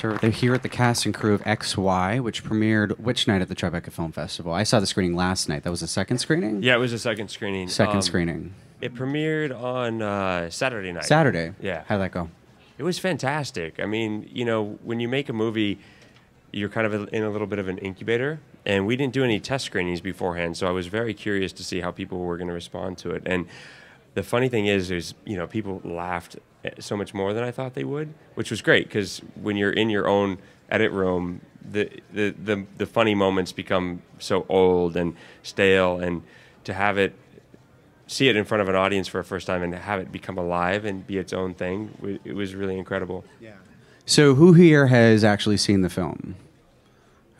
They're here at the cast and crew of XY, which premiered which night at the Tribeca Film Festival? I saw the screening last night. That was the second screening? Yeah, it was the second screening. Second Um, screening. It premiered on uh, Saturday night. Saturday. Yeah. How'd that go? It was fantastic. I mean, you know, when you make a movie, you're kind of in a little bit of an incubator, and we didn't do any test screenings beforehand, so I was very curious to see how people were going to respond to it. And the funny thing is, is you know, people laughed so much more than I thought they would, which was great because when you're in your own edit room, the, the the the funny moments become so old and stale, and to have it see it in front of an audience for a first time and have it become alive and be its own thing, it was really incredible. Yeah. So who here has actually seen the film?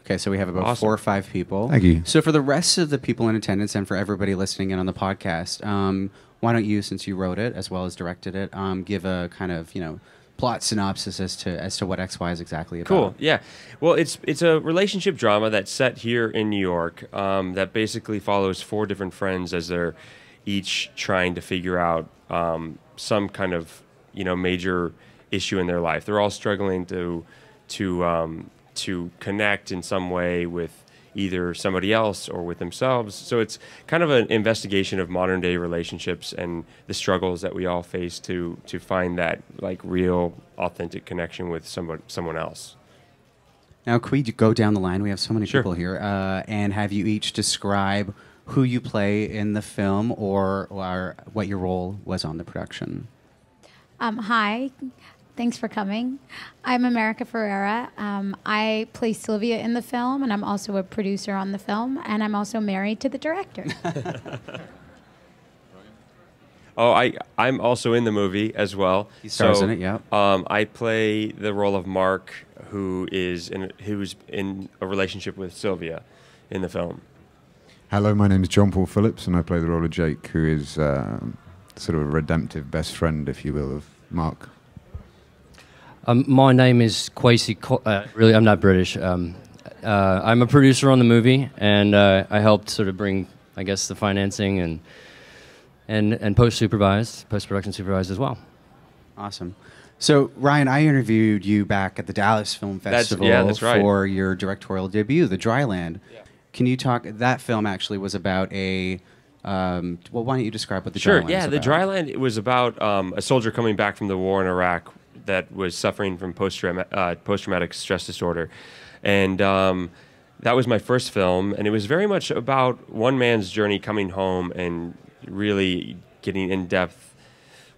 Okay, so we have about Awesome. four or five people. Thank you. So for the rest of the people in attendance and for everybody listening in on the podcast, um, why don't you, since you wrote it as well as directed it, um, give a kind of you know plot synopsis as to as to what XY is exactly about? Cool. Yeah. Well, it's it's a relationship drama that's set here in New York um, that basically follows four different friends as they're each trying to figure out um, some kind of you know major issue in their life. They're all struggling to to um, to connect in some way with either somebody else or with themselves. So it's kind of an investigation of modern day relationships and the struggles that we all face to to find that like real authentic connection with someone someone else. Now, could we go down the line? We have so many Sure. people here, uh, and have you each describe who you play in the film or, or what your role was on the production? Um, hi, thanks for coming. I'm America Ferrera. Um, I play Sylvia in the film, and I'm also a producer on the film, and I'm also married to the director. Oh, I I'm also in the movie as well. He stars So, in it, yep. Um, I play the role of Mark, who is in who's in a relationship with Sylvia in the film. Hello, my name is Jon Paul Phillips, and I play the role of Jake, who is um, sort of a redemptive best friend, if you will, of Mark. Um, my name is Kwesi. Co- uh, really, I'm not British. Um, uh, I'm a producer on the movie, and uh, I helped sort of bring, I guess, the financing and and and post supervised, post production supervised as well. Awesome. So, Ryan, I interviewed you back at the Dallas Film That's- Festival yeah, that's right. for your directorial debut, The Dry Land. Can you talk? That film actually was about a. Um, well, why don't you describe what the Sure. Dry Land Yeah, is the about? Dry Land it was about um, a soldier coming back from the war in Iraq that was suffering from post uh, traumatic stress disorder, and um, that was my first film, and it was very much about one man's journey coming home and really getting in depth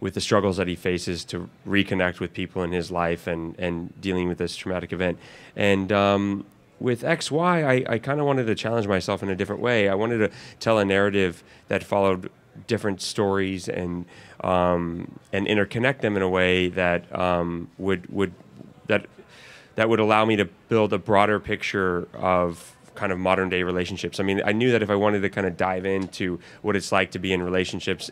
with the struggles that he faces to reconnect with people in his life and, and dealing with this traumatic event. And um, with XY, I, I kind of wanted to challenge myself in a different way. I wanted to tell a narrative that followed different stories and um, and interconnect them in a way that um, would would that that would allow me to build a broader picture of kind of modern day relationships. I mean, I knew that if I wanted to kind of dive into what it's like to be in relationships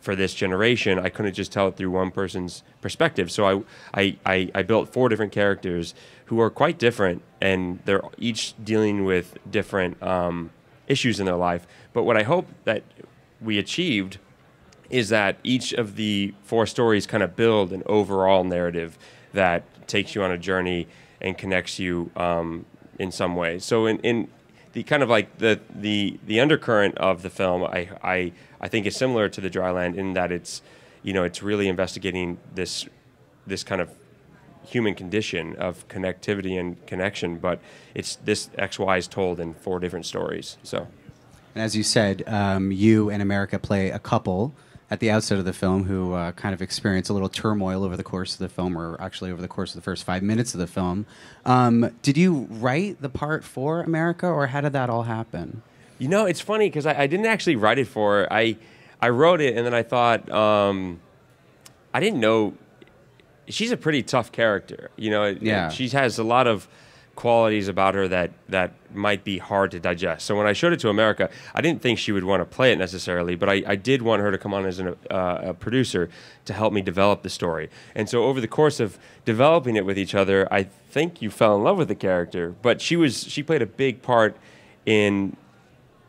for this generation, I couldn't just tell it through one person's perspective. So I, I, I, I built four different characters who are quite different, and they're each dealing with different um, issues in their life. But what I hope that we achieved is that each of the four stories kind of build an overall narrative that takes you on a journey and connects you um, in some way. So in, in the kind of like the, the the undercurrent of the film, I, I I think is similar to the Dry Land in that it's you know it's really investigating this this kind of human condition of connectivity and connection, but it's this X Y is told in four different stories. So. And as you said, um, you and America play a couple at the outset of the film who uh, kind of experience a little turmoil over the course of the film, or actually over the course of the first five minutes of the film. Um, did you write the part for America, or how did that all happen? You know, it's funny because I, I didn't actually write it for her. I I wrote it and then I thought um, I didn't know she's a pretty tough character. You know, Yeah. she has a lot of qualities about her that that might be hard to digest. So when I showed it to America, I didn't think she would want to play it necessarily, but I, I did want her to come on as an, uh, a producer to help me develop the story. And so over the course of developing it with each other, I think you fell in love with the character. But she was she played a big part in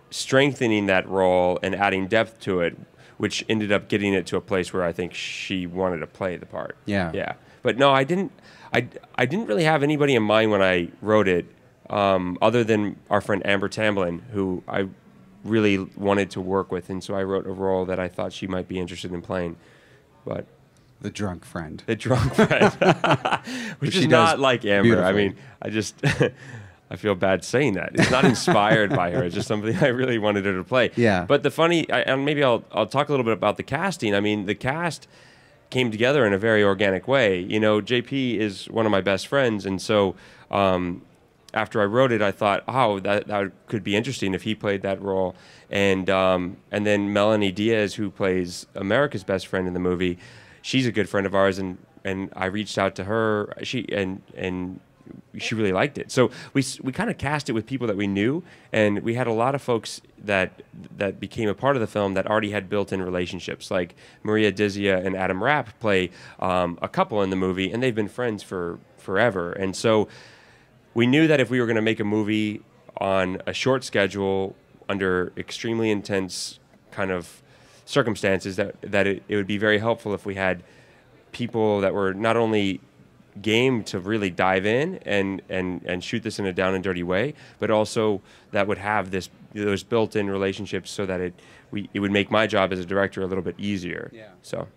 strengthening that role and adding depth to it, which ended up getting it to a place where I think she wanted to play the part. Yeah. Yeah. But no, I didn't. I I didn't really have anybody in mind when I wrote it, um, other than our friend Amber Tamblyn, who I really wanted to work with, and so I wrote a role that I thought she might be interested in playing, but. The drunk friend. The drunk friend, which she is not like Amber. I mean, I just I feel bad saying that. It's not inspired by her. It's just something I really wanted her to play. Yeah. But the funny, I, and maybe I'll I'll talk a little bit about the casting. I mean, the cast came together in a very organic way. You know, JP is one of my best friends, and so. Um, after I wrote it, I thought, oh, that, that could be interesting if he played that role. And um, and then Melanie Diaz, who plays America's best friend in the movie, she's a good friend of ours, and and I reached out to her. She and and she really liked it. So we we kind of cast it with people that we knew, and we had a lot of folks that that became a part of the film that already had built-in relationships. Like Maria Dizia and Adam Rapp play um, a couple in the movie, and they've been friends for forever. And so we knew that if we were going to make a movie on a short schedule under extremely intense kind of circumstances that that it, it would be very helpful if we had people that were not only game to really dive in and and and shoot this in a down and dirty way but also that would have this those built-in relationships so that it we it would make my job as a director a little bit easier Yeah. so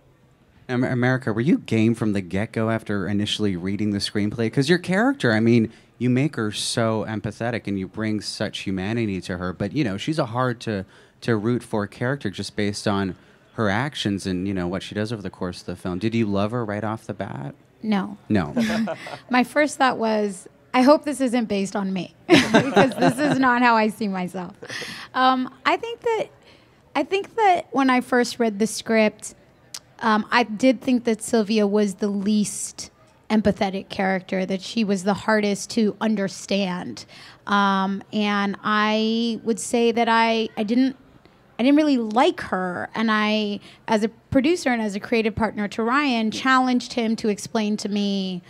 America, were you game from the get go after initially reading the screenplay? Because your character, I mean, you make her so empathetic and you bring such humanity to her, but you know, she's a hard to to root for character just based on her actions and you know what she does over the course of the film. Did you love her right off the bat? No. No. My first thought was, I hope this isn't based on me because this is not how I see myself. Um, I think that I think that when I first read the script, um, I did think that Sylvia was the least empathetic character, that she was the hardest to understand. Um, and I would say that I, I didn't I didn't really like her. And I, as a producer and as a creative partner to Ryan, challenged him to explain to me,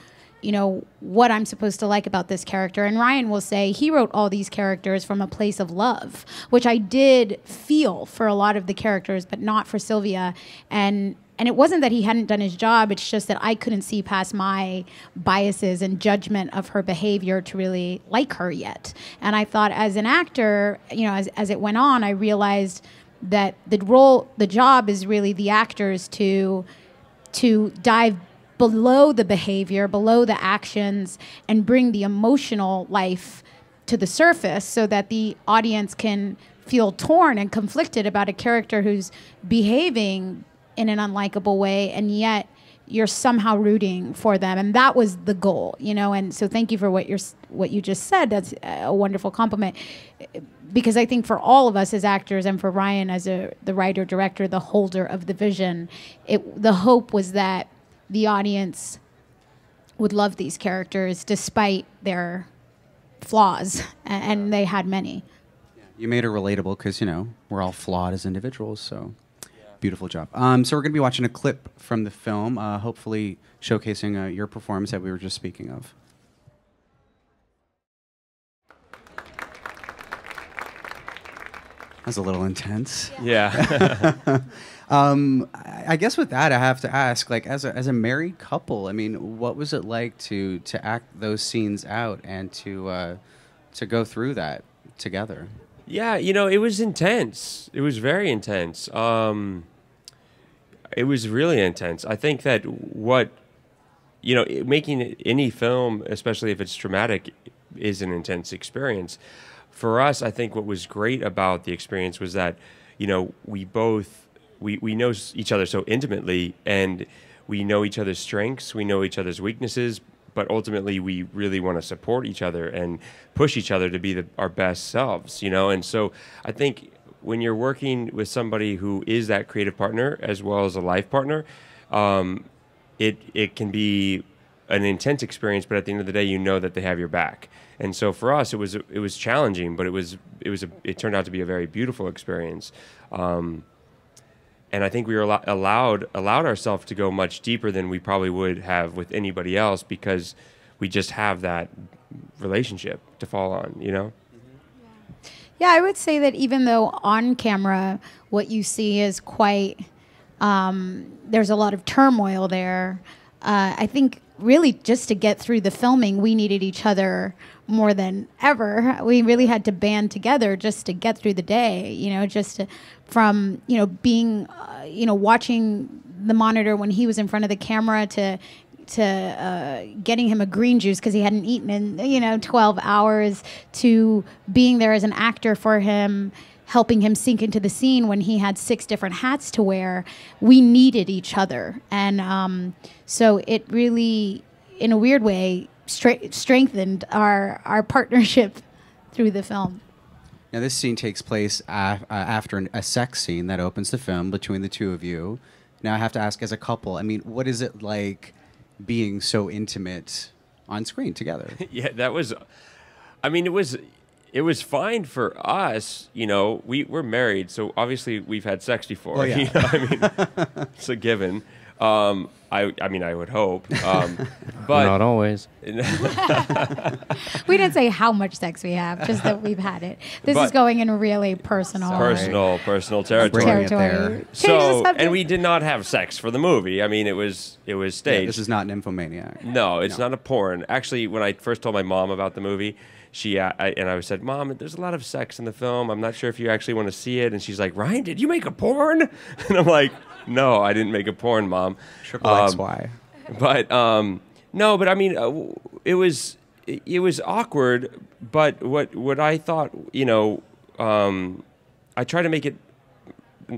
you know, what I'm supposed to like about this character. And Ryan will say he wrote all these characters from a place of love, which I did feel for a lot of the characters, but not for Sylvia. And and it wasn't that he hadn't done his job, it's just that I couldn't see past my biases and judgment of her behavior to really like her yet. And I thought as an actor, you know, as, as it went on, I realized that the role, the job is really the actors to to dive below the behavior, below the actions, and bring the emotional life to the surface so that the audience can feel torn and conflicted about a character who's behaving in an unlikable way and yet you're somehow rooting for them. And that was the goal you know? And so thank you for what you're what you just said. That's a wonderful compliment because I think for all of us as actors and for Ryan as a the writer director the holder of the vision it the hope was that the audience would love these characters despite their flaws a- and they had many You made her relatable because you know we're all flawed as individuals. So beautiful job. Um, so we're gonna be watching a clip from the film, uh, hopefully showcasing uh, your performance that we were just speaking of. That's a little intense. yeah Um, I I guess with that, I have to ask, like, as a as a married couple, I mean, what was it like to to act those scenes out and to uh, to go through that together? Yeah, you know, it was intense. It was very intense. Um, it was really intense. I think that what, you know, making any film, especially if it's traumatic, is an intense experience. For us, I think what was great about the experience was that, you know, we both we we know each other so intimately, and we know each other's strengths, we know each other's weaknesses, but ultimately we really want to support each other and push each other to be the, our best selves, you know. And so I think when you're working with somebody who is that creative partner as well as a life partner, um, it it can be an intense experience, but at the end of the day, you know that they have your back. And so for us, it was it was challenging, but it was it was a, it turned out to be a very beautiful experience. Um, and I think we were allo- allowed allowed ourselves to go much deeper than we probably would have with anybody else because we just have that relationship to fall on, you know. Yeah, I would say that even though on camera what you see is quite, um, there's a lot of turmoil there. Uh, I think really just to get through the filming, we needed each other more than ever. We really had to band together just to get through the day, you know, just to, from, you know, being, uh, you know, watching the monitor when he was in front of the camera to, to uh, getting him a green juice because he hadn't eaten in you know 12 hours to being there as an actor for him helping him sink into the scene when he had six different hats to wear we needed each other and um, so it really in a weird way stra- strengthened our our partnership through the film Now, this scene takes place af- uh, after an, a sex scene that opens the film between the two of you. Now, I have to ask, as a couple, I mean, what is it like being so intimate on screen together? yeah, that was. I mean, it was. It was fine for us, you know. We we're married, so obviously we've had sex before. Well, yeah. you know, I mean, it's a given. Um, I I mean, I would hope, um, but Not always. we didn't say how much sex we have just that we've had it this is going in really personal personal personal territory. Territory there. Change the So, and we did not have sex for the movie. I mean, it was it was Yeah, staged. this is not an Nymphomaniac. No, it's No. not a porn. Actually, when I first told my mom about the movie, she uh, I, and I said, "Mom, there's a lot of sex in the film. I'm not sure if you actually want to see it." And she's like, "Ryan, did you make a porn?" And I'm like, "No, I didn't make a porn, Mom." Triple Um, XY. But um, no, but I mean, uh, it was it, it was awkward. But what what I thought, you know, um, I try to make it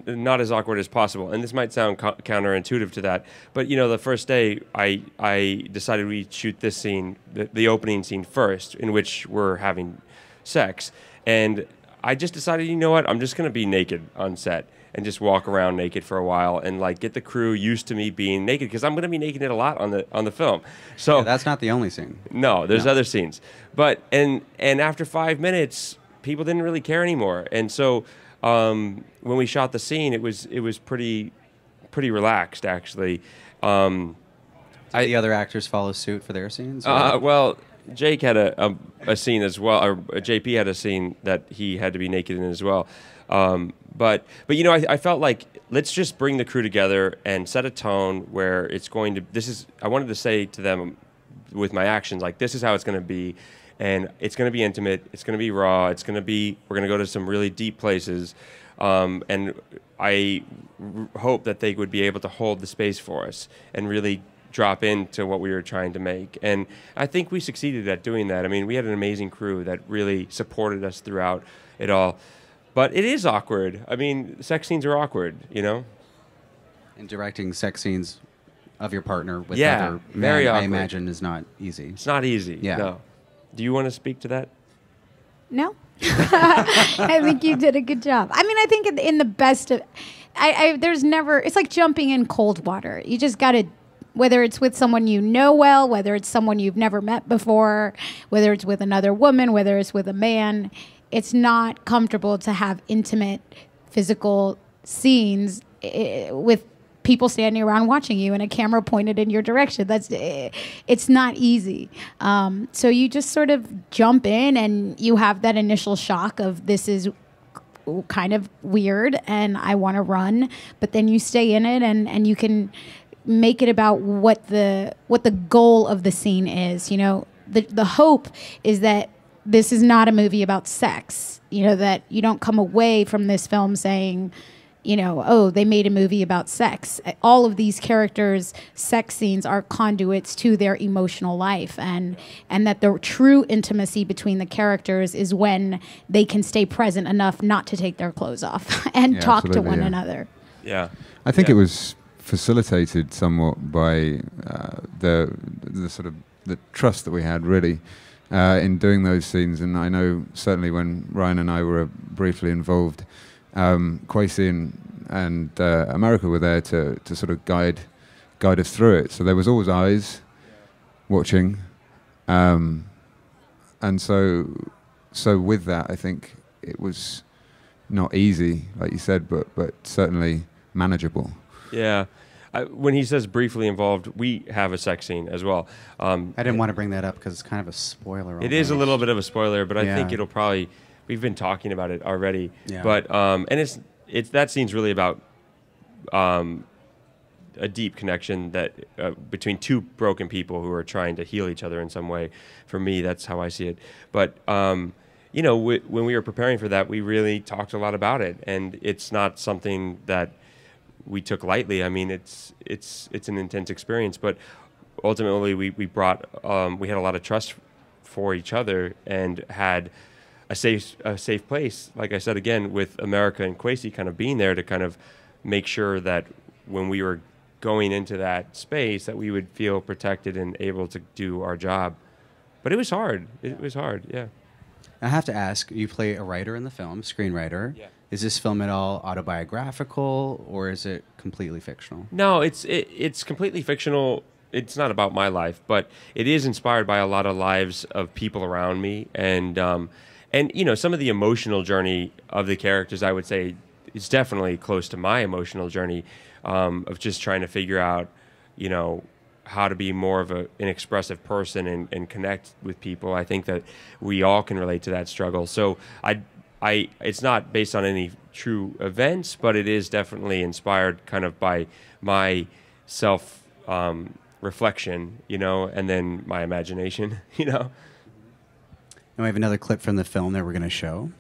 not as awkward as possible. And this might sound co- counterintuitive to that, but you know, the first day I I decided we'd shoot this scene, the, the opening scene first, in which we're having sex, and I just decided, you know what, I'm just gonna be naked on set and just walk around naked for a while and like get the crew used to me being naked because I'm gonna be naked a lot on the on the film. So Yeah, that's not the only scene. no, there's No. other scenes. But and and after five minutes, people didn't really care anymore. And so um, when we shot the scene, it was it was pretty pretty relaxed actually. Um, Did the other actors follow suit for their scenes? uh, well, Jake had a, a, a scene as well, or JP had a scene that he had to be naked in as well. Um, but but you know, I, I felt like let's just bring the crew together and set a tone where it's going to. This is I wanted to say to them with my actions like this is how it's going to be, and it's going to be intimate. It's going to be raw. It's going to be we're going to go to some really deep places. Um, and I r- hope that they would be able to hold the space for us and really drop into what we were trying to make. And I think we succeeded at doing that. I mean, we had an amazing crew that really supported us throughout it all. But it is awkward. I mean, sex scenes are awkward, you know? and directing sex scenes of your partner with Yeah, other men, very I imagine, is not easy. It's not easy. Yeah. No. Do you want to speak to that? No, I think you did a good job. I mean, I think in, in the best of, I, I there's never. It's like jumping in cold water. You just got to, whether it's with someone you know well, whether it's someone you've never met before, whether it's with another woman, whether it's with a man. It's not comfortable to have intimate, physical scenes eh, with people standing around watching you and a camera pointed in your direction. That's eh, it's not easy. Um, so you just sort of jump in and you have that initial shock of this is kind of weird and I want to run, but then you stay in it and and you can make it about what the what the goal of the scene is. You know, the the hope is that this is not a movie about sex. You know that you don't come away from this film saying, you know, oh, they made a movie about sex. All of these characters' sex scenes are conduits to their emotional life, and and that the true intimacy between the characters is when they can stay present enough not to take their clothes off and Yeah, talk to one yeah. another. Yeah. I think Yeah. it was facilitated somewhat by uh, the the sort of the trust that we had really uh, in doing those scenes. And I know certainly when Ryan and I were briefly involved, um, Kwesi and, and uh, America were there to, to sort of guide guide us through it. So there was always eyes watching, um, and so so with that, I think it was not easy, like you said, but but certainly manageable. Yeah. I, when he says briefly involved, we have a sex scene as well. Um, I didn't want to bring that up because it's kind of a spoiler. It is a little bit of a spoiler, but I think it'll probably. We've been talking about it already, Yeah. but um, and it's it's that scene's really about um, a deep connection that uh, between two broken people who are trying to heal each other in some way. For me, that's how I see it. But um, you know, w- when we were preparing for that, we really talked a lot about it, and it's not something that we took lightly. I mean, it's it's it's an intense experience, but ultimately, we we brought um, we had a lot of trust for each other and had a safe a safe place. Like I said again, with America and Kwesi kind of being there to kind of make sure that when we were going into that space that we would feel protected and able to do our job. But it was hard. It was hard. Yeah. I have to ask, you play a writer in the film, screenwriter. Yeah. Is this film at all autobiographical or is it completely fictional? No, it's it, it's completely fictional. It's not about my life, but it is inspired by a lot of lives of people around me, and um, and you know some of the emotional journey of the characters. I would say is definitely close to my emotional journey um, of just trying to figure out, you know, how to be more of a, an expressive person and, and connect with people. I think that we all can relate to that struggle. So I, I, it's not based on any true events, but it is definitely inspired kind of by my self um, reflection, you know, and then my imagination, you know. And we have another clip from the film that we're going to show.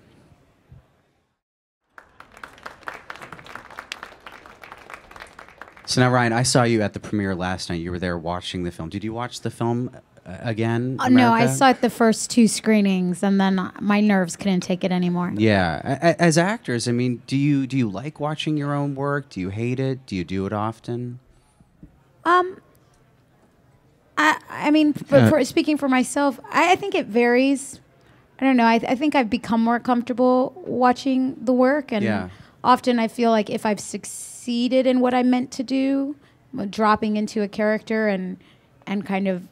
So now, Ryan, I saw you at the premiere last night. You were there watching the film. Did you watch the film again? Uh, no, I saw it the first two screenings, and then my nerves couldn't take it anymore. Yeah, A- as actors, I mean, do you do you like watching your own work? Do you hate it? Do you do it often? Um, I I mean, for, Yeah. for speaking for myself, I, I think it varies. I don't know. I, I think I've become more comfortable watching the work, and Yeah. often I feel like if I've succeeded in what I meant to do, dropping into a character and and kind of uh,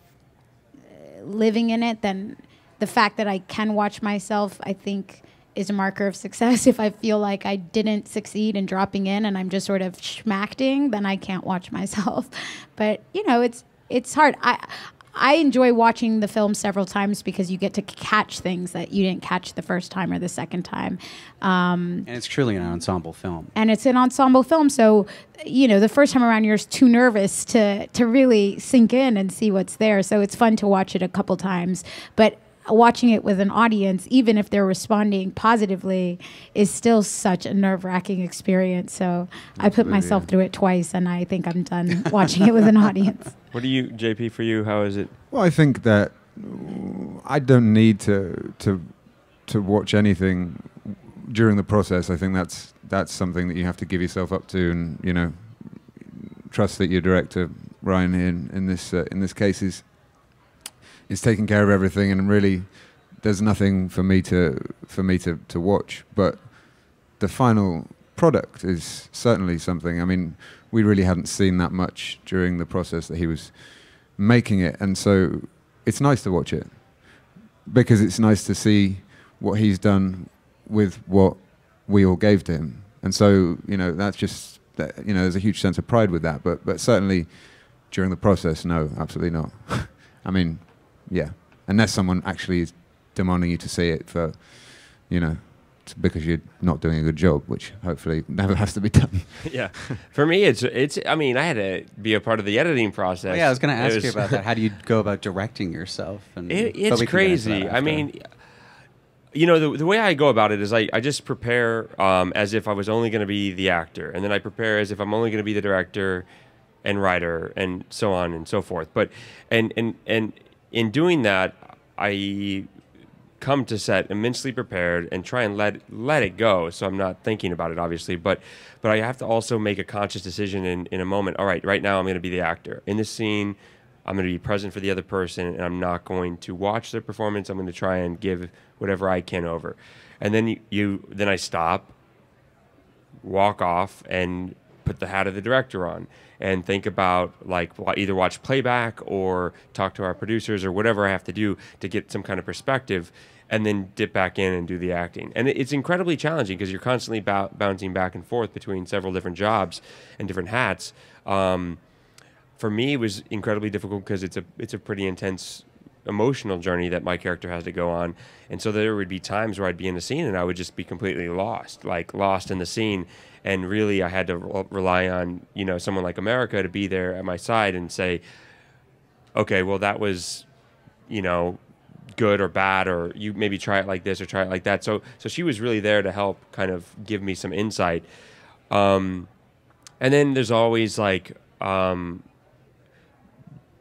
living in it, then the fact that I can watch myself, I think, is a marker of success. If I feel like I didn't succeed in dropping in and I'm just sort of schmacting, then I can't watch myself. But you know, it's it's hard. I I enjoy watching the film several times because you get to catch things that you didn't catch the first time or the second time. Um, And it's truly an ensemble film. and it's an ensemble film so you know the first time around you're too nervous to to really sink in and see what's there so it's fun to watch it a couple times but watching it with an audience even if they're responding positively is still such a nerve-wracking experience so i put myself yeah. through it twice and i think i'm done watching it with an audience What do you, JP, for you? How is it? Well, I think that I don't need to to to watch anything during the process. I think that's that's something that you have to give yourself up to, and you know, trust that your director Ryan in in this uh, in this case is is taking care of everything, and really, there's nothing for me to for me to to watch. But the final product is certainly something. I mean, we really hadn't seen that much during the process that he was making it, and so it's nice to watch it because it's nice to see what he's done with what we all gave to him, and so you know that's just that, you know there's a huge sense of pride with that, but but certainly during the process, no, absolutely not. I mean, yeah, unless someone actually is demanding you to see it for, you know, because you're not doing a good job, which hopefully never has to be done. yeah. For me, it's it's. I mean, I had to be a part of the editing process. Oh, yeah, I was going to ask was- you about that. How do you go about directing yourself? And It, but it's we can get into that crazy. I mean, you know, the, the way I go about it is I, I just prepare um, as if I was only going to be the actor, and then I prepare as if I'm only going to be the director and writer, and so on and so forth. But and and and in doing that, I come to set immensely prepared and try and let let it go. So I'm not thinking about it, obviously, but but I have to also make a conscious decision in, in a moment. All right, right now I'm going to be the actor in this scene. I'm going to be present for the other person, and I'm not going to watch their performance. I'm going to try and give whatever I can over, and then you, you then I stop, walk off, and put the hat of the director on, and think about like either watch playback or talk to our producers or whatever I have to do to get some kind of perspective, and then dip back in and do the acting. And it's incredibly challenging because you're constantly bou- bouncing back and forth between several different jobs and different hats. Um, for me it was incredibly difficult because it's a it's a pretty intense emotional journey that my character has to go on. And so there would be times where I'd be in the scene and I would just be completely lost, like lost in the scene. And really, I had to re- rely on you know someone like America to be there at my side and say, okay, well that was, you know, good or bad, or you maybe try it like this or try it like that. So so she was really there to help kind of give me some insight. Um, and then there's always like um,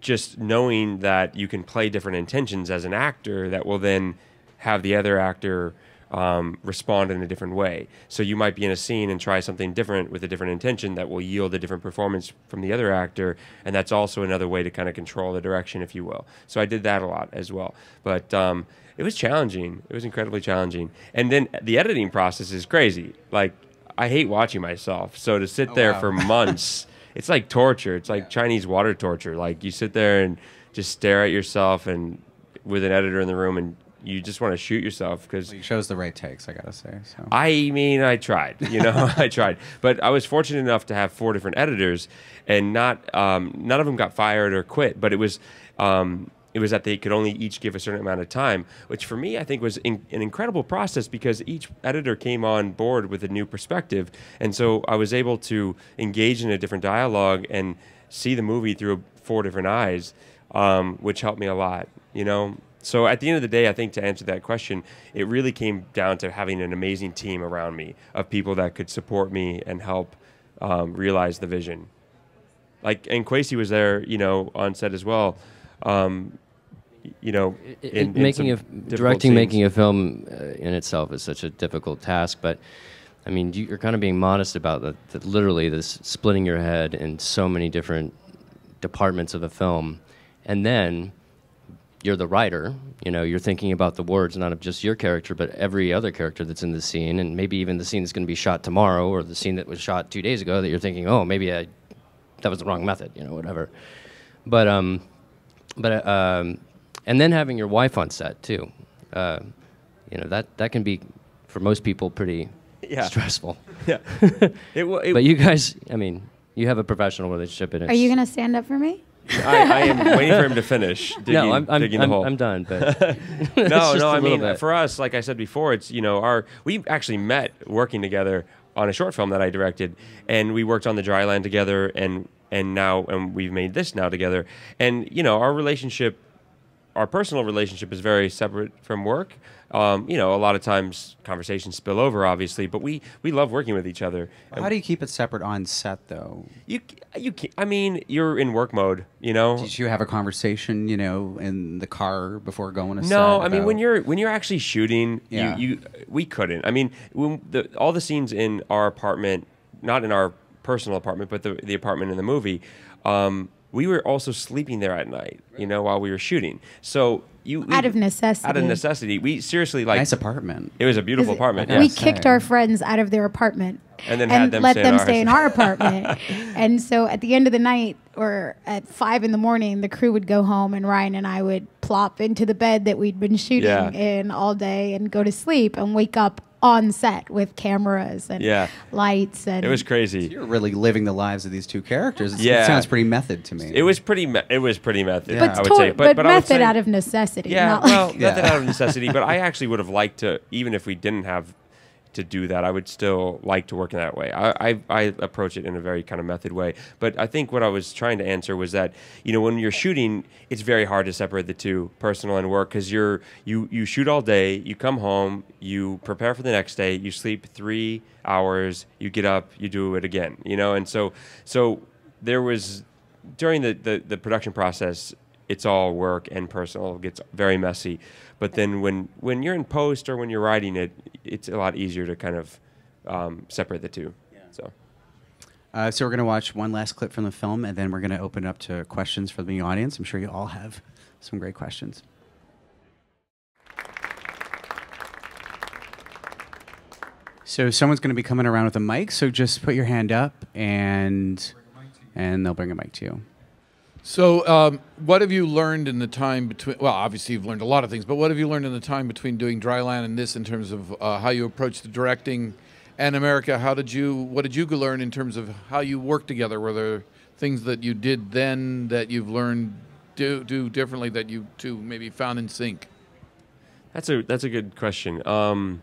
just knowing that you can play different intentions as an actor that will then have the other actor um, respond in a different way. So you might be in a scene and try something different with a different intention that will yield a different performance from the other actor, and that's also another way to kind of control the direction, if you will. So I did that a lot as well, but. Um, it was challenging. It was incredibly challenging. And then the editing process is crazy. Like I hate watching myself. So to sit Oh, there wow. for months, it's like torture. It's like Chinese water torture. Like you sit there and just stare at yourself and with an editor in the room and you just want to shoot yourself because He shows the right takes, I gotta say. So I mean, I tried, you know, I tried, but I was fortunate enough to have four different editors, and not um, none of them got fired or quit. But it was um, it was that they could only each give a certain amount of time, which for me I think was in, an incredible process because each editor came on board with a new perspective, and so I was able to engage in a different dialogue and see the movie through four different eyes, um, which helped me a lot, you know. So at the end of the day, I think to answer that question, it really came down to having an amazing team around me of people that could support me and help um, realize the vision. Like, and Kwesi was there, you know, on set as well. Um, you know, in, it- in making a directing scenes. making a film uh, in itself is such a difficult task but i mean you- you're kind of being modest about that, that literally this splitting your head in so many different departments of a film. And then you're the writer you know you're thinking about the words not of just your character but every other character that's in the scene. And maybe even the scene that's going to be shot tomorrow or the scene that was shot two days ago that you're thinking oh maybe I, that was the wrong method you know whatever. But um but uh, um, and then having your wife on set too, uh, you know that that can be for most people pretty Yeah. stressful. Yeah. it, wa- it, But you guys, I mean, you have a professional relationship, and Are you gonna stand up for me? I, I am waiting for him to finish digging, No, I'm I'm, digging I'm, the hole. I'm done. But no, no. I mean, bit. for us, like I said before, it's you know our we actually met working together on a short film that I directed, and we worked on the dry land together, and and now and we've made this now together, and you know our relationship, our personal relationship is very separate from work. Um, you know, a lot of times conversations spill over, obviously, but we we love working with each other. how do you keep it separate on set though? You you I mean, you're in work mode. You know, Did you have a conversation, you know, in the car before going to set? No, I mean when you're when you're actually shooting, Yeah. you, you we couldn't. I mean, when the, all the scenes in our apartment, not in our personal apartment, but the the apartment in the movie, um, we were also sleeping there at night. You know, while we were shooting. So you we- Out of necessity. Out of necessity, we seriously like nice apartment. it was a beautiful apartment. We kicked our friends out of their apartment And then had them let stay them ours. stay in our apartment. and so at the end of the night or at five in the morning, the crew would go home and Ryan and I would plop into the bed that we'd been shooting Yeah. in all day and go to sleep and wake up on set with cameras and Yeah. lights and It was crazy. You're really living the lives of these two characters. It's- Yeah. It sounds pretty method to me. It was pretty. Me- it was pretty method. Yeah. but, I would to- say, but, but, I would method say- out of necessity. Yeah, not well, like, method out of necessity. But I actually would have liked to, even if we didn't have to do that, I would still like to work in that way. I, I, I approach it in a very kind of method way. But I think what I was trying to answer was that you know when you're shooting, it's very hard to separate the two, personal and work, because you're you you shoot all day, you come home, you prepare for the next day, you sleep three hours, you get up, you do it again. You know, and so so there was during the, the, the production process, it's all work and personal. It gets very messy. But then when, when you're in post or when you're writing it, it's a lot easier to kind of um, separate the two. So Uh, so we're going to watch one last clip from the film, and then we're going to open up to questions from the audience. I'm sure you all have some great questions. So someone's going to be coming around with a mic. So just put your hand up, and and they'll bring a mic to you. So, um, what have you learned in the time between? Well, obviously you've learned a lot of things, but what have you learned in the time between doing Dry Land and this, in terms of uh, how you approach the directing? And America, how did you? What did you learn in terms of how you work together? Were there things that you did then that you've learned do do differently that you two maybe found in sync? That's a that's a good question. Um,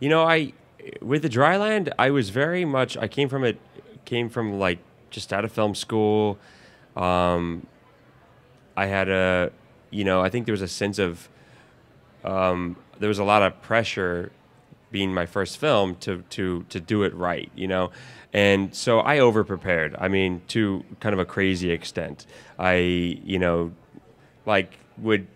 you know, I with the Dry Land, I was very much. I came from it. Came from like just out of film school. Um, I had a, you know, I think there was a sense of, um, there was a lot of pressure, being my first film to to to do it right, you know, and so I over prepared. I mean, to kind of a crazy extent. I, you know, like would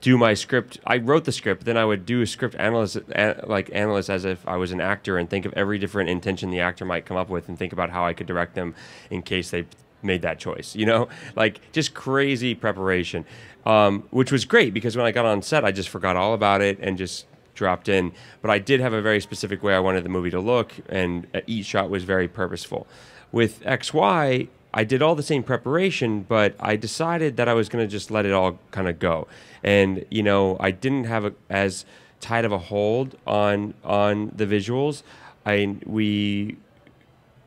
do my script. I wrote the script, then I would do a script analyst, like analyst as if I was an actor, and think of every different intention the actor might come up with, and think about how I could direct them in case they made that choice. You know, like just crazy preparation, um, which was great because when I got on set, I just forgot all about it and just dropped in. But I did have a very specific way I wanted the movie to look, and each shot was very purposeful. With XY, I did all the same preparation, but I decided that I was going to just let it all kind of go. And you know, I didn't have a, as tight of a hold on on the visuals. I we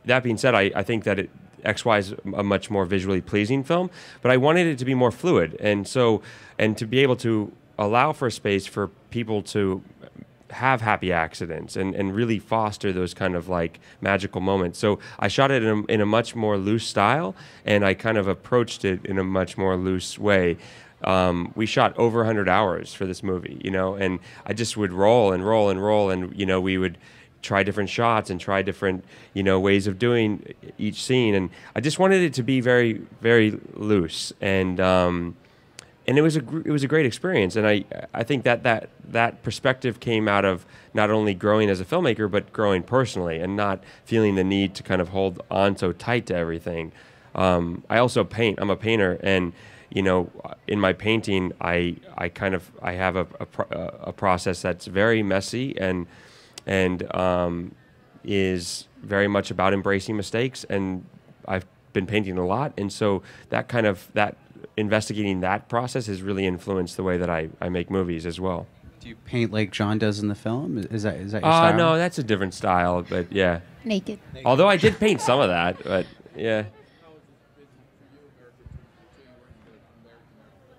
that being said, I, I think that it, XY is a much more visually pleasing film, but I wanted it to be more fluid, and so and to be able to allow for space for people to have happy accidents and, and really foster those kind of like magical moments. So I shot it in a, in a much more loose style and I kind of approached it in a much more loose way. Um, we shot over 100 hours for this movie, you know, and I just would roll and roll and roll and, you know, we would try different shots and try different, you know, ways of doing each scene. And I just wanted it to be very, very loose. And, um, and it was a it was a great experience, and I I think that that that perspective came out of not only growing as a filmmaker, but growing personally, and not feeling the need to kind of hold on so tight to everything. Um, I also paint. I'm a painter, and you know, in my painting, I I kind of I have a a, a process that's very messy and and um, is very much about embracing mistakes, and I've been painting a lot, and so that kind of that investigating that process has really influenced the way that I, I make movies as well. Do you paint like John does in the film? Is that is that your Uh, style? no, that's a different style, but yeah. Naked. Although I did paint some of that, but yeah.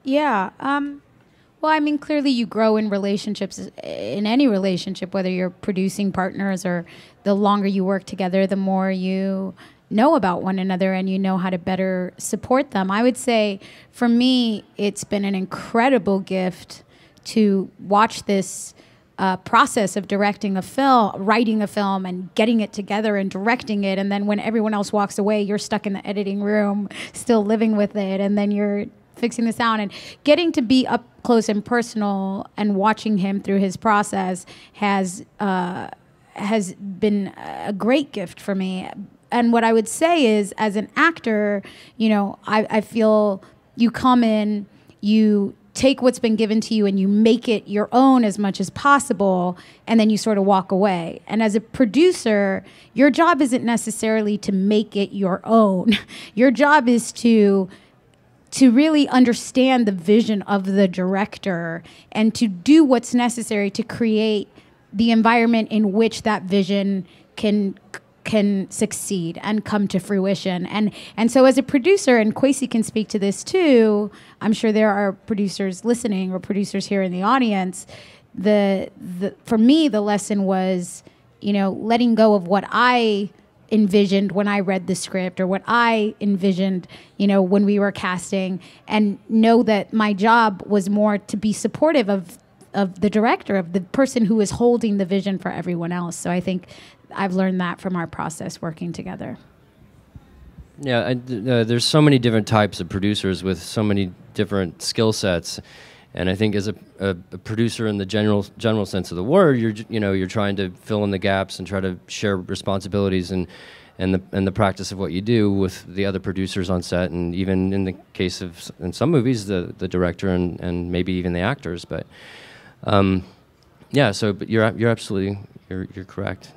Yeah. Um, well, I mean, clearly you grow in relationships, in any relationship, whether you're producing partners or the longer you work together, the more you know about one another and you know how to better support them. I would say for me, it's been an incredible gift to watch this uh, process of directing a film, writing a film, and getting it together and directing it. And then when everyone else walks away, you're stuck in the editing room, still living with it. And then you're fixing the sound and getting to be up close and personal and watching him through his process has uh, has been a great gift for me. And what I would say is, as an actor, you know, I, I feel you come in, you take what's been given to you and you make it your own as much as possible and then you sort of walk away and as a producer your job isn't necessarily to make it your own your job is to to really understand the vision of the director and to do what's necessary to create the environment in which that vision can can succeed and come to fruition. And and so as a producer, and Kwesi can speak to this too. I'm sure there are producers listening or producers here in the audience. The the for me the lesson was, you know, letting go of what I envisioned when I read the script or what I envisioned, you know, when we were casting and know that my job was more to be supportive of of the director, of the person who is holding the vision for everyone else. So I think I've learned that from our process working together. Yeah, uh, there's so many different types of producers with so many different skill sets, and I think as a, a, a, producer in the general general sense of the word, you're you know you're trying to fill in the gaps and try to share responsibilities and and the and the practice of what you do with the other producers on set, and even in the case of in some movies, the the director and and maybe even the actors, but. Um, yeah, so but you're you're absolutely you're you're correct.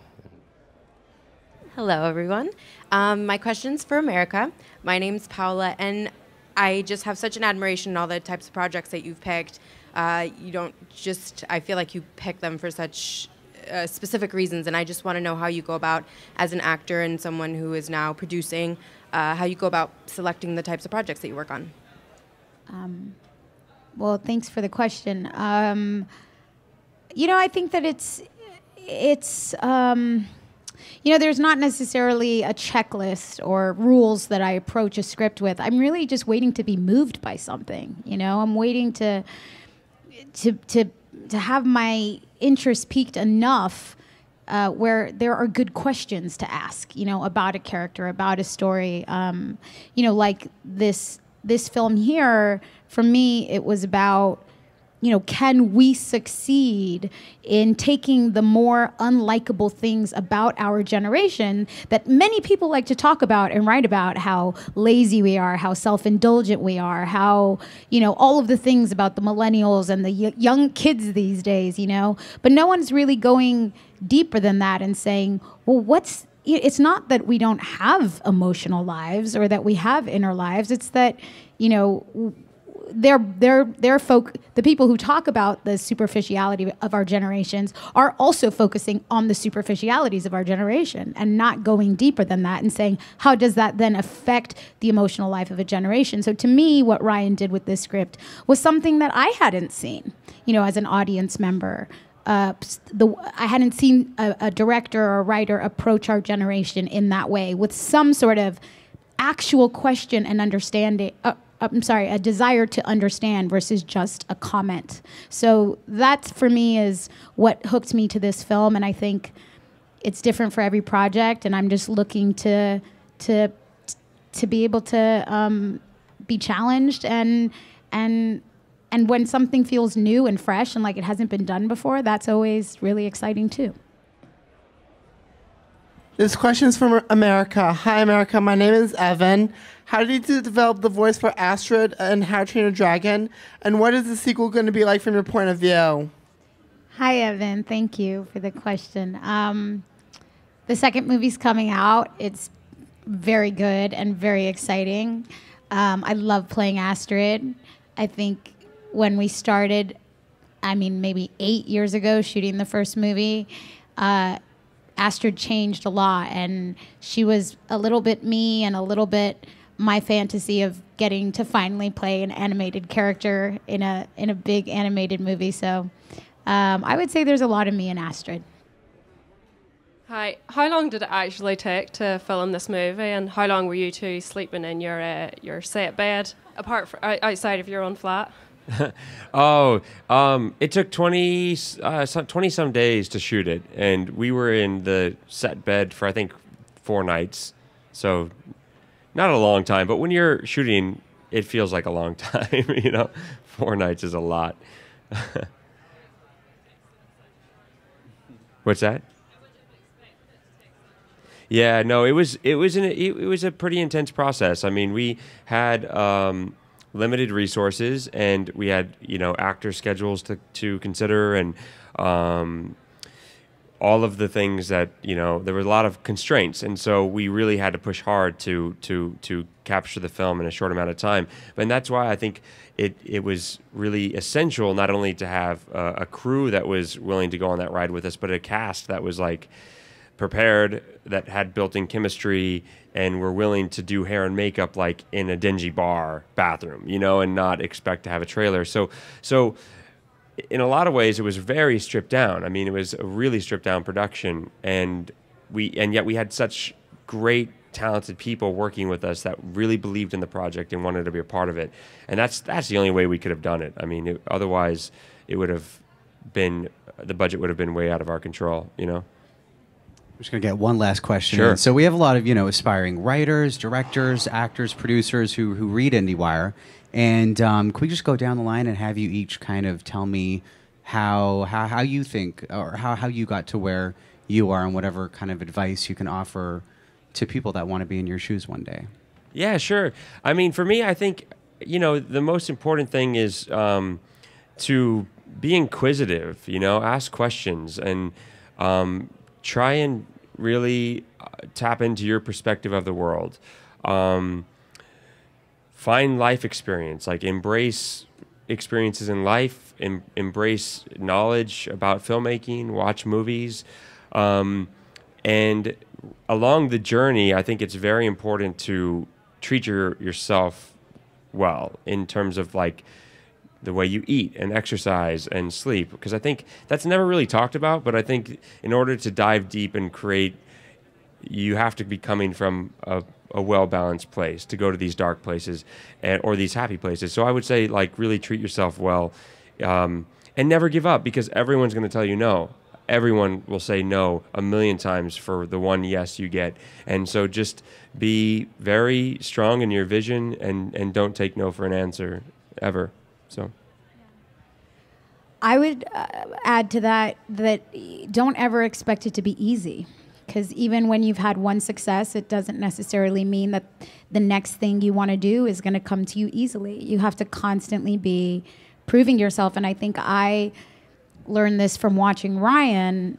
Hello, everyone. Um, my question's for America. My name's Paula, and I just have such an admiration in all the types of projects that you've picked. Uh, you don't just, I feel like you pick them for such uh, specific reasons, and I just want to know how you go about, as an actor and someone who is now producing, uh, how you go about selecting the types of projects that you work on. Um, well, thanks for the question. Um, you know, I think that it's it's um, you know, there's not necessarily a checklist or rules that I approach a script with. I'm really just waiting to be moved by something. You know, I'm waiting to to to to have my interest piqued enough uh, where there are good questions to ask, you know, about a character, about a story. Um, you know, like this this film here. For me, it was about you know, can we succeed in taking the more unlikable things about our generation that many people like to talk about and write about how lazy we are, how self-indulgent we are, how, you know, all of the things about the millennials and the young kids these days, you know, but no one's really going deeper than that and saying, well, what's it's not that we don't have emotional lives or that we have inner lives. It's that, you know, they're they're they're folk the people who talk about the superficiality of our generations are also focusing on the superficialities of our generation and not going deeper than that and saying how does that then affect the emotional life of a generation? So to me what ryan did with this script was something that i hadn't seen you know as an audience member. Uh, the I hadn't seen a, a director or a writer approach our generation in that way with some sort of actual question and understanding, uh, I'm sorry, a desire to understand versus just a comment. So that for me is what hooked me to this film, and I think it's different for every project. And I'm just looking to to to be able to um, be challenged and and and when something feels new and fresh and like it hasn't been done before, that's always really exciting too. This question is from America. Hi, America. My name is Evan. How did you develop the voice for Astrid and How to Train a Dragon? And what is the sequel going to be like from your point of view? Hi, Evan. Thank you for the question. Um, the second movie's coming out. It's very good and very exciting. Um, I love playing Astrid. I think when we started, I mean, maybe eight years ago, shooting the first movie, uh, Astrid changed a lot, and she was a little bit me and a little bit my fantasy of getting to finally play an animated character in a in a big animated movie. So um, I would say there's a lot of me in Astrid. Hi. How long did it actually take to film this movie, and how long were you two sleeping in your uh, your set bed, apart from outside of your own flat? oh, um, it took 20, uh, 20 some days to shoot it. And we were in the set bed for, I think, four nights. So, not a long time. But when you're shooting, it feels like a long time. you know, four nights is a lot. What's that? Yeah, no, it was it was an it, it was a pretty intense process. I mean, we had um, limited resources and we had you know actor schedules to, to consider and um, all of the things that you know there were a lot of constraints and so we really had to push hard to to to capture the film in a short amount of time. And that's why i think it it was really essential not only to have a, a crew that was willing to go on that ride with us but a cast that was like prepared that had built-in chemistry and were willing to do hair and makeup like in a dingy bar bathroom, you know, and not expect to have a trailer. So, so in a lot of ways, it was very stripped down. I mean, it was a really stripped down production, and we and yet we had such great talented people working with us that really believed in the project and wanted to be a part of it. And that's that's the only way we could have done it. I mean, it, otherwise, it would have been the budget would have been way out of our control, you know. I'm just going to get one last question. Sure. in. So we have a lot of you know aspiring writers, directors, actors, producers who who read IndieWire, and um, can we just go down the line and have you each kind of tell me how how, how you think or how, how you got to where you are and whatever kind of advice you can offer to people that want to be in your shoes one day. Yeah, sure. I mean, for me, I think you know the most important thing is um, to be inquisitive. You know, ask questions and um, try and really uh, tap into your perspective of the world. Um, find life experience, like embrace experiences in life, em- embrace knowledge about filmmaking, watch movies. Um, and along the journey, I think it's very important to treat your, yourself well in terms of like the way you eat and exercise and sleep because I think that's never really talked about but I think in order to dive deep and create you have to be coming from a, a well balanced place to go to these dark places and, or these happy places. So I would say like really treat yourself well, um, and never give up because everyone's going to tell you no. Everyone will say no a million times for the one yes you get, and so just be very strong in your vision and and don't take no for an answer ever. So. I would uh, add to that that don't ever expect it to be easy because even when you've had one success, it doesn't necessarily mean that the next thing you want to do is going to come to you easily. You have to constantly be proving yourself. And I think I learned this from watching Ryan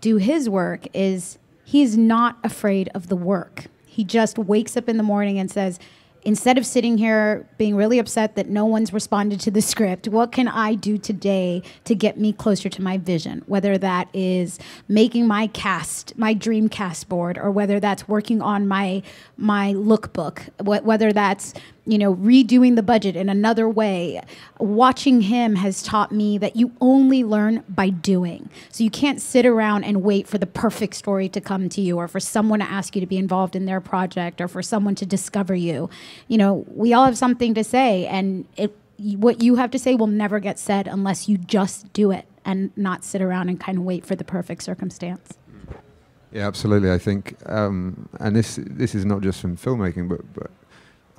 do his work is he's not afraid of the work. He just wakes up in the morning and says, instead of sitting here being really upset that no one's responded to the script, what can I do today to get me closer to my vision? Whether that is making my cast, my dream cast board, or whether that's working on my my lookbook, whether that's you know, redoing the budget in another way. Watching him has taught me that you only learn by doing. So you can't sit around and wait for the perfect story to come to you or for someone to ask you to be involved in their project or for someone to discover you. You know, we all have something to say and it what you have to say will never get said unless you just do it and not sit around and kind of wait for the perfect circumstance. Yeah, absolutely. I think, um, and this this is not just from filmmaking, but, but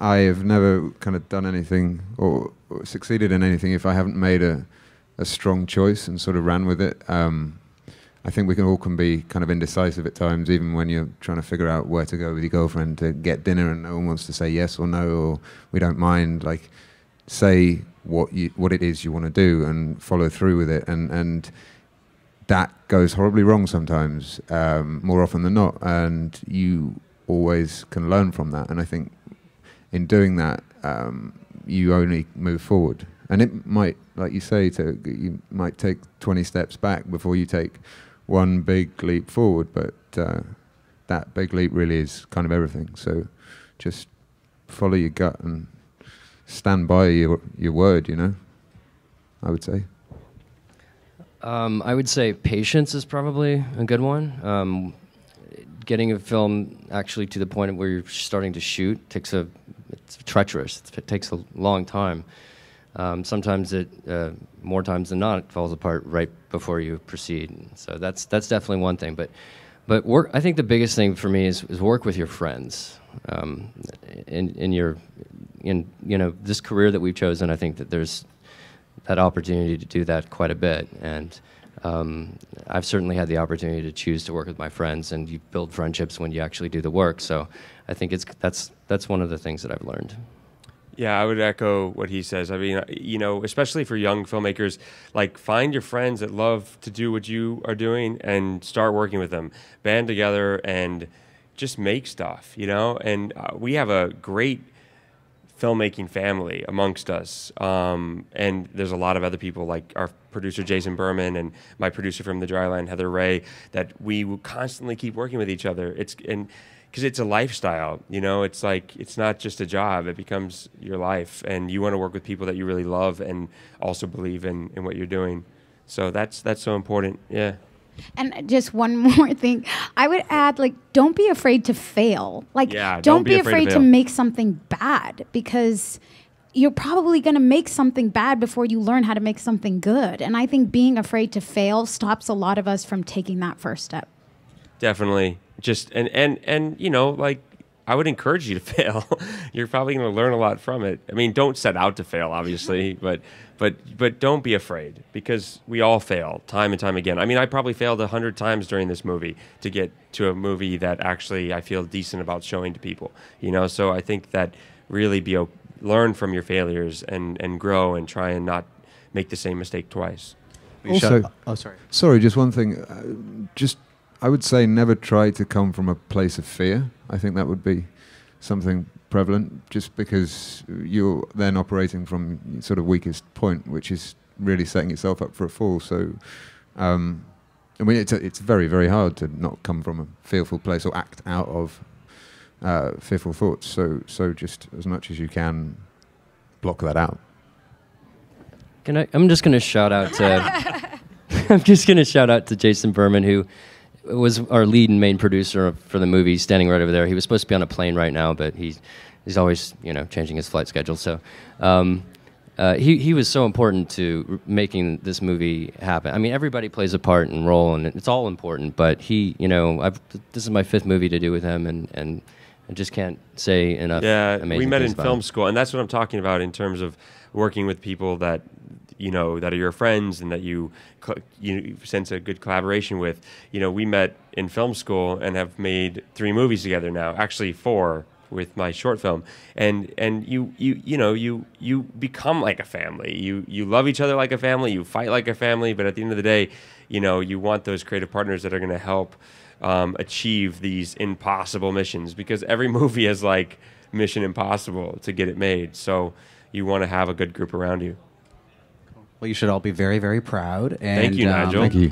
I have never kind of done anything or, or, succeeded in anything if I haven't made a, a strong choice and sort of ran with it. Um, I think we can all can be kind of indecisive at times, even when you're trying to figure out where to go with your girlfriend to get dinner, and no one wants to say yes or no, or we don't mind. Like, say what you what it is you want to do and follow through with it, and and that goes horribly wrong sometimes, um, more often than not, and you always can learn from that. And I think in doing that, um, you only move forward. And it might, like you say, to, you might take 20 steps back before you take one big leap forward. But uh, that big leap really is kind of everything. So just follow your gut and stand by your your word. You know, I would say. Um, I would say patience is probably a good one. Um, getting a film actually to the point where you're starting to shoot takes a it's treacherous. It takes a long time. Um, sometimes it, uh, more times than not, it falls apart right before you proceed. So that's that's definitely one thing. But but work. I think the biggest thing for me is, is work with your friends. Um, in in your in you know this career that we've chosen, I think that there's that opportunity to do that quite a bit. And um, I've certainly had the opportunity to choose to work with my friends, and you build friendships when you actually do the work. So I think it's that's that's one of the things that I've learned. Yeah, I would echo what he says. I mean, you know, especially for young filmmakers, like find your friends that love to do what you are doing and start working with them. Band together and just make stuff, you know? And uh, we have a great filmmaking family amongst us. Um, and there's a lot of other people like our producer Jason Berman and my producer from the Dry Land Heather Rae that we will constantly keep working with each other. It's and because it's a lifestyle, you know, it's like it's not just a job; it becomes your life, and you want to work with people that you really love and also believe in in what you're doing. So that's that's so important. Yeah. And just one more thing, I would add like don't be afraid to fail. Like yeah, don't, don't be, be afraid, afraid to to make something bad because you're probably going to make something bad before you learn how to make something good. And I think being afraid to fail stops a lot of us from taking that first step. Definitely. Just and and and you know, like I would encourage you to fail. You're probably going to learn a lot from it. I mean, don't set out to fail, obviously, but but but don't be afraid because we all fail time and time again. I mean, I probably failed a hundred times during this movie to get to a movie that actually I feel decent about showing to people. You know, so I think that really be o- learn from your failures and and grow and try and not make the same mistake twice. Also- oh, sorry. Sorry, just one thing. Uh, just I would say never try to come from a place of fear. I think that would be something prevalent, just because you're then operating from sort of weakest point, which is really setting itself up for a fall. So, um, I mean, it's it's very very hard to not come from a fearful place or act out of uh, fearful thoughts. So so just as much as you can, block that out? Can I, I'm just going to shout out to. I'm just going to shout out to Jason Berman, who was our lead and main producer for the movie, standing right over there. He was supposed to be on a plane right now, but he's he's always you know changing his flight schedule. So. Um, uh, he he was so important to r- making this movie happen. I mean, everybody plays a part and role, and it's all important. But he, you know, I've, this is my fifth movie to do with him, and and I just can't say enough. Yeah, we met in film school, and that's what I'm talking about in terms of working with people that you know that are your friends and that you you sense a good collaboration with. You know, we met in film school and have made three movies together now. Actually, four with my short film, and and you you you know you you become like a family. You you love each other like a family. You fight like a family, but at the end of the day, you know you want those creative partners that are going to help um, achieve these impossible missions because every movie is like mission impossible to get it made. So you want to have a good group around you. Well, you should all be very, very proud. And, Thank you, um, Nigel. Thank you.